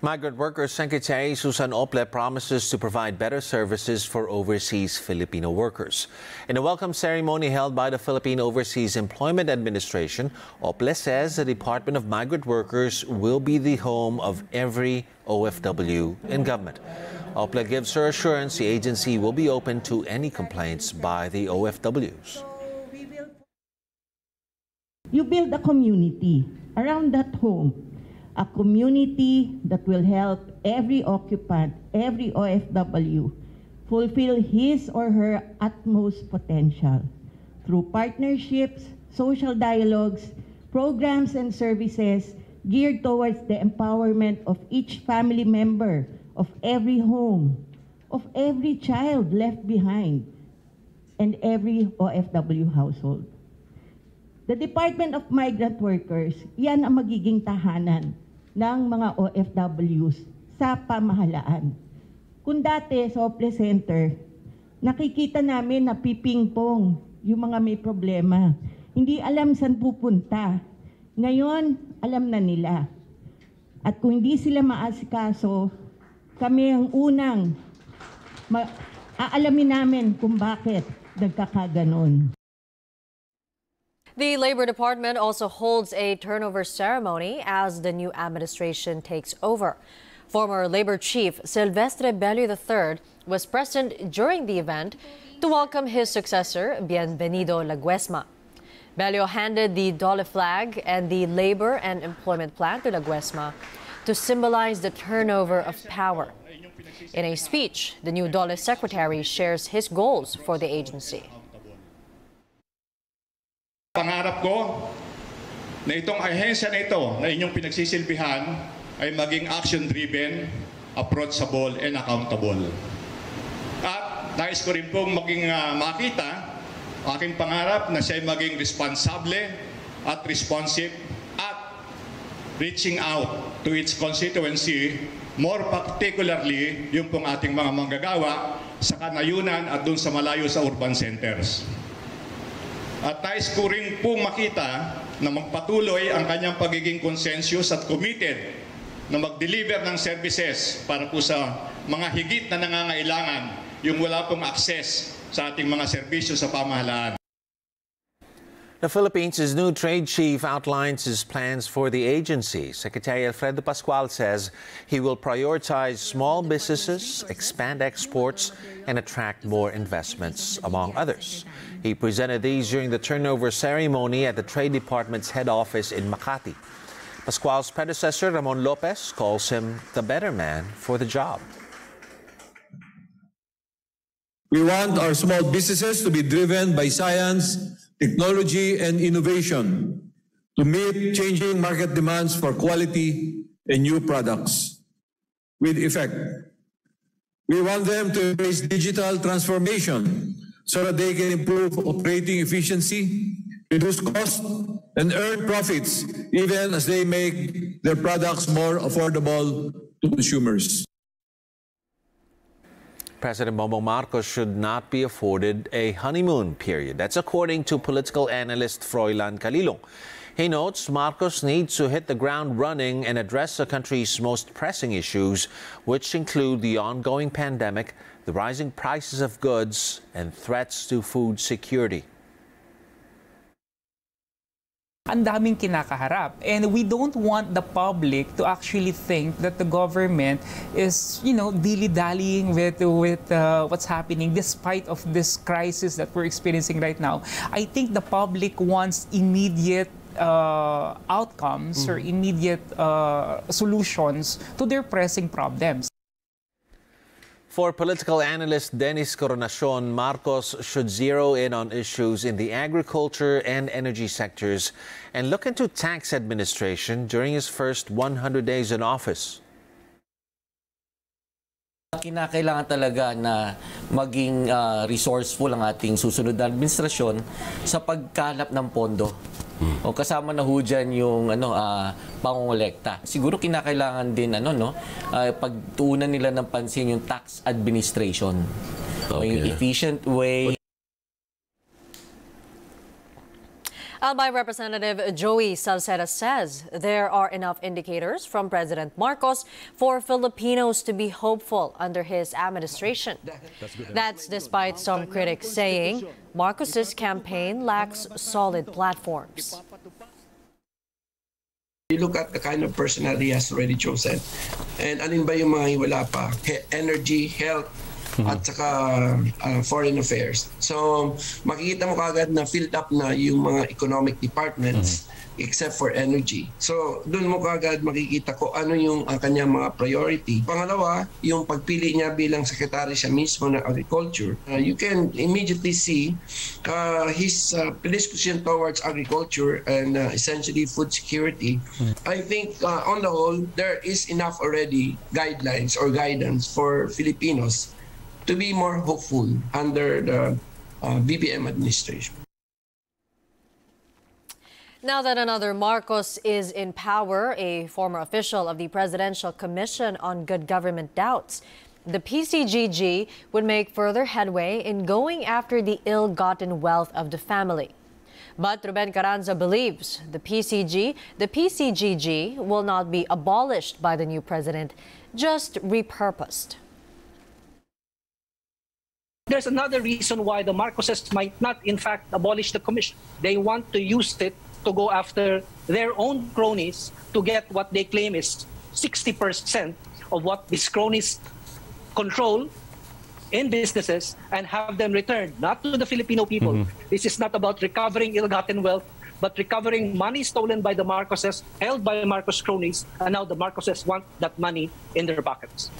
Migrant Workers Secretary Susan Ople promises to provide better services for overseas Filipino workers. In a welcome ceremony held by the Philippine Overseas Employment Administration, Ople says the Department of Migrant Workers will be the home of every OFW in government. Ople gives her assurance the agency will be open to any complaints by the OFWs. You build a community around that home a community that will help every occupant, every OFW, fulfill his or her utmost potential through partnerships, social dialogues, programs and services geared towards the empowerment of each family member, of every home, of every child left behind, and every OFW household. The Department of Migrant Workers, yan ang magiging tahanan ng mga OFWs sa pamahalaan. Kung dati sa Ople Center, nakikita namin na pipingpong yung mga may problema. Hindi alam saan pupunta. Ngayon, alam na nila. At kung hindi sila maasikaso, kami ang unang aalamin namin kung bakit nagkakaganon. The Labor Department also holds a turnover ceremony as the new administration takes over. Former Labor Chief Silvestre Bello III was present during the event to welcome his successor, Bienvenido Laguesma. Bello handed the Dole flag and the labor and employment plan to Laguesma to symbolize the turnover of power. In a speech, the new Dole secretary shares his goals for the agency. Pangarap ko na itong ahensya na ito na inyong pinagsisilbihan ay maging action-driven, approachable, and accountable. At nais ko rin pong maging uh, makita aking pangarap na siya ay maging responsable at responsive at reaching out to its constituency, more particularly yung pong ating mga manggagawa sa kanayunan at dun sa malayo sa urban centers. At nais ko rin pong makita na magpatuloy ang kanyang pagiging consensus at committed na mag-deliver ng services para po sa mga higit na nangangailangan yung wala pong access sa ating mga serbisyo sa pamahalaan. The Philippines' new trade chief outlines his plans for the agency. Secretary Alfredo Pascual says he will prioritize small businesses, expand exports, and attract more investments, among others. He presented these during the turnover ceremony at the Trade Department's head office in Makati. Pascual's predecessor, Ramon Lopez, calls him the better man for the job. We want our small businesses to be driven by science, technology, and innovation to meet changing market demands for quality and new products with effect. We want them to embrace digital transformation so that they can improve operating efficiency, reduce costs, and earn profits even as they make their products more affordable to consumers. President Bongbong Marcos should not be afforded a honeymoon period. That's according to political analyst Froilan Calilung. He notes Marcos needs to hit the ground running and address the country's most pressing issues, which include the ongoing pandemic, the rising prices of goods, and threats to food security. Ang daming kinakaharap. And we don't want the public to actually think that the government is, you know, dilly-dallying with, with uh, what's happening despite of this crisis that we're experiencing right now. I think the public wants immediate uh, outcomes mm. or immediate uh, solutions to their pressing problems. For political analyst Dennis Coronacion, Marcos should zero in on issues in the agriculture and energy sectors and look into tax administration during his first 100 days in office. Kinakailangan talaga na maging uh, resourceful ang ating susunod na administrasyon sa pagkalap ng pondo. Hmm. O kasama na ho dyan yung ano, uh, pangongolekta. Siguro kinakailangan din ano, no, uh, pagtuunan nila ng pansin yung tax administration. Okay. Yung efficient way Uh, Albay Representative Joey Salceda says there are enough indicators from President Marcos for Filipinos to be hopeful under his administration. That's despite some critics saying Marcos's campaign lacks solid platforms. You look at the kind of person that he has already chosen. And alin ba yung mga wala pa? Energy, health, at saka uh, foreign affairs. So, makikita mo kagad na filled up na yung mga economic departments except for energy. So, doon mo kagad makikita ko ano yung ang kanyang mga priority. Pangalawa, yung pagpili niya bilang secretary siya mismo ng agriculture. Uh, you can immediately see uh, his uh, predisposition towards agriculture and uh, essentially food security. I think uh, on the whole, there is enough already guidelines or guidance for Filipinos to be more hopeful under the uh, BBM administration. Now that another Marcos is in power, a former official of the Presidential Commission on Good Government doubts the PCGG would make further headway in going after the ill-gotten wealth of the family. But Ruben Carranza believes the PCG, the PCGG will not be abolished by the new president, just repurposed. There's another reason why the Marcoses might not, in fact, abolish the commission. They want to use it to go after their own cronies to get what they claim is 60% of what these cronies control in businesses and have them returned not to the Filipino people. Mm-hmm. This is not about recovering ill-gotten wealth, but recovering money stolen by the Marcoses, held by Marcos cronies, and now the Marcoses want that money in their pockets.